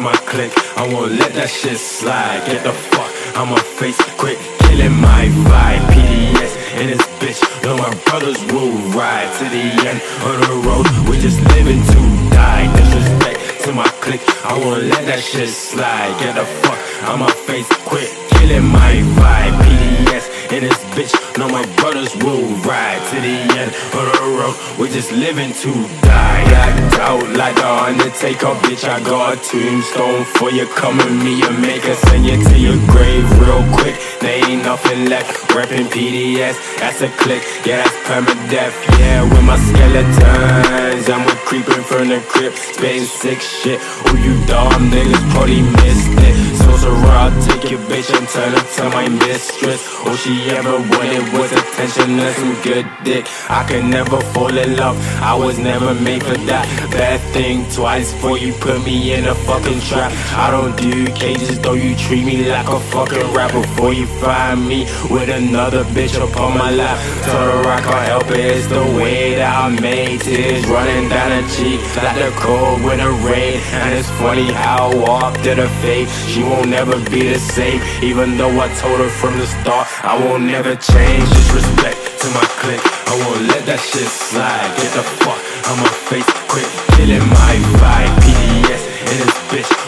my clique. I won't let that shit slide. Get the fuck out my face, quit killing my vibe. PDS in this bitch, know my brothers will ride to the end of the road. We just living to die. Disrespect to my clique. I won't let that shit slide. Get the fuck out my face, quit killing my vibe. PDS in this bitch, know my brothers will ride to the end of the road. We just living to die. Blacked out like the Undertaker, bitch. I got a tombstone for you. Come with me and make us send you to your grave real quick. Ain't nothing left. Reppin' PDS, that's a click. Yeah, that's permadeath. Yeah, with my skeletons, and we're creeping from the crypt. Spitting sick shit. Oh, you dumb niggas probably missed it. So, so raw, take your bitch and turn her to my mistress. All she ever wanted was attention and some good dick. I could never fall in love. I was never made for that. Bad thing twice before you put me in a fucking trap. I don't do cages, though you treat me like a fucking rap before you find me with another bitch upon my lap. Her I can't help it, it's the way that I made it. Running down her cheek like the cold the rain. And it's funny how I walked to the fate. She won't never be the same, even though I told her from the start I won't never change. Just respect to my clique, I won't let that shit slide. Get the fuck out my face, quit killing my vibe.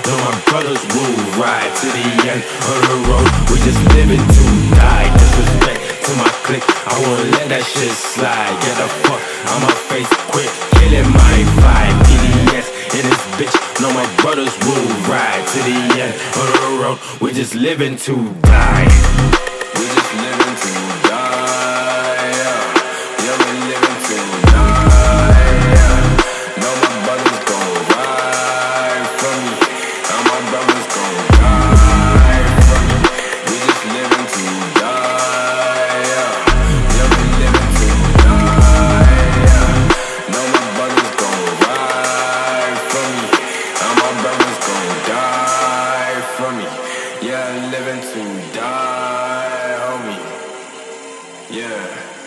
Know my brothers will ride to the end of the road. We just living to die. Disrespect to my clique, I won't let that shit slide. Get the fuck out my face, quit killing my vibe. PDS in this bitch, know my brothers will ride to the end of the road. We just living to die. Yeah, living to die, homie. Yeah.